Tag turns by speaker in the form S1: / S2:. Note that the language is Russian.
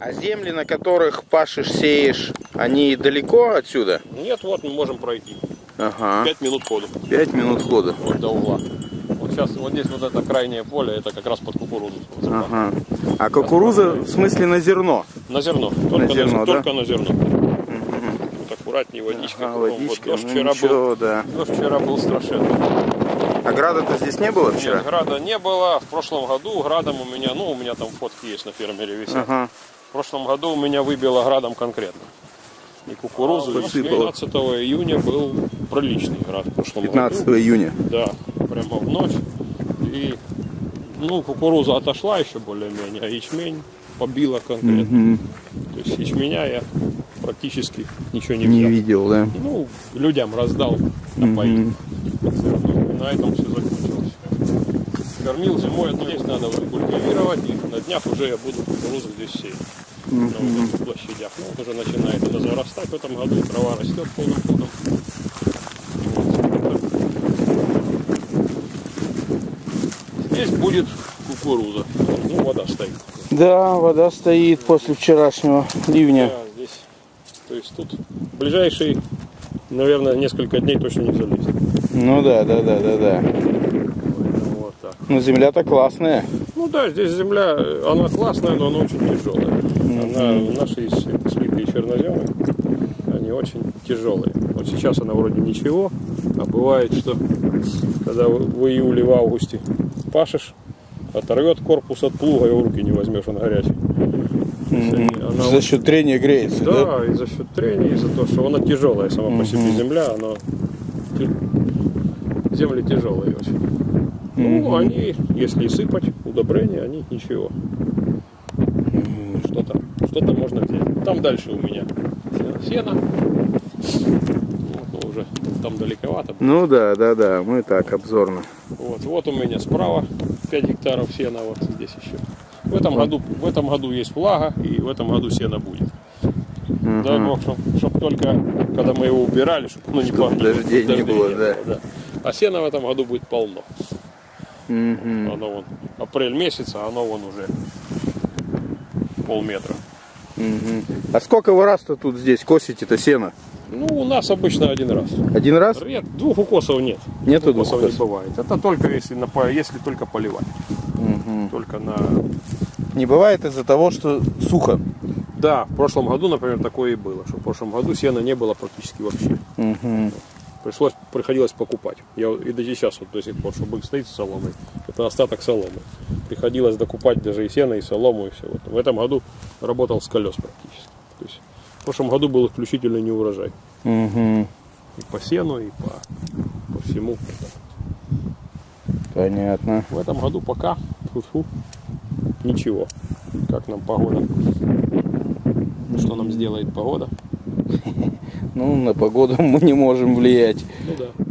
S1: А земли, на которых пашешь, сеешь, они далеко отсюда?
S2: Нет, вот мы можем пройти.
S1: Ага.
S2: Пять минут ходу.
S1: Пять минут хода.
S2: Вот до угла. Вот сейчас вот здесь вот это крайнее поле, это как раз под кукурузу.
S1: Ага. А кукуруза в смысле на зерно?
S2: На зерно. Только
S1: зерно,
S2: на,
S1: да?
S2: только на зерно. Вот аккуратнее водичка.
S1: Ага, водичка.
S2: Вот дождь
S1: ну,
S2: вчера был.
S1: ничего, да.
S2: Дождь вчера был страшенный.
S1: А града-то здесь не было вчера?
S2: Нет, града не было. В прошлом году градом у меня, ну, у меня там фотки есть на фермере висят.
S1: Ага.
S2: В прошлом году у меня выбило градом конкретно. И кукурузу.
S1: Посыпало.
S2: 15 июня был приличный град в прошлом
S1: 15
S2: году.
S1: июня.
S2: Да, прямо в ночь. И, ну, кукуруза отошла еще более-менее, а ячмень побила конкретно.
S1: Мгм.
S2: То есть ячменя я практически ничего не
S1: Не
S2: взял.
S1: видел, да.
S2: Ну, людям раздал напоить.
S1: Мгм.
S2: На этом все закончилось. Кормил зимой, одну есть надо уже культивировать, и на днях уже я буду кукурузу здесь сеять. На вот этих площадях. Ну, вот уже начинает она зарастать в этом году, и трава растет полным ходом. Вот. Здесь будет кукуруза. Ну, вода стоит.
S1: Да, вода стоит после вчерашнего ливня.
S2: Да, здесь. То есть тут ближайшие, наверное, несколько дней точно не залезет.
S1: Ну да, да, да, да, да.
S2: Так.
S1: Ну земля-то классная.
S2: Ну да, здесь земля, она классная, но она очень тяжелая. Она, наши слитые черноземы, они очень тяжелые. Вот сейчас она вроде ничего, а бывает, что когда в июле, в августе пашешь, оторвет корпус от плуга, его в руки не возьмешь, он горячий. Они- она
S1: За счет трения греется, да?
S2: да, и за счет трения, и за то, что она тяжелая сама по себе земля, она земли тяжелые очень. Ну, они, если сыпать удобрения, они ничего. Что-то, что-то можно взять. Там дальше у меня сено. Вот, уже там далековато.
S1: Ну да, да, да, мы так, обзорно.
S2: Вот, вот у меня справа 5 гектаров сена, вот здесь еще. В этом году, в этом году есть влага, и в этом году сено будет. Дай бог, чтобы только, когда мы его убирали, чтобы оно не
S1: Чтоб
S2: пахло.
S1: дождей не было, да.
S2: А сена в этом году будет полно.
S1: Мгм.
S2: Оно вон, апрель месяц, а оно вон уже полметра.
S1: Мгм. А сколько вы раз-то тут здесь косите-то сено?
S2: Ну, у нас обычно один раз.
S1: Один раз?
S2: Ред, двух укосов нет.
S1: Нету двух
S2: укосов не
S1: укосов?
S2: бывает. Это только если, на, если только поливать. Только на...
S1: Не бывает из-за того, что сухо.
S2: Да, в прошлом году, например, такое и было, что в прошлом году сена не было практически вообще.
S1: Мгм.
S2: Пришлось, приходилось покупать. Я и до сейчас вот до сих пор, чтобы стоит с соломой. Это остаток соломы. Приходилось докупать даже и сено, и солому, и все. Вот. В этом году работал с колес практически. То есть в прошлом году был исключительно не урожай.
S1: Мгм.
S2: И по сену, и по, по всему.
S1: Понятно.
S2: В этом году пока фу ничего. Как нам погода? Что нам сделает погода?
S1: Ну, на погоду мы не можем влиять.
S2: Ну да.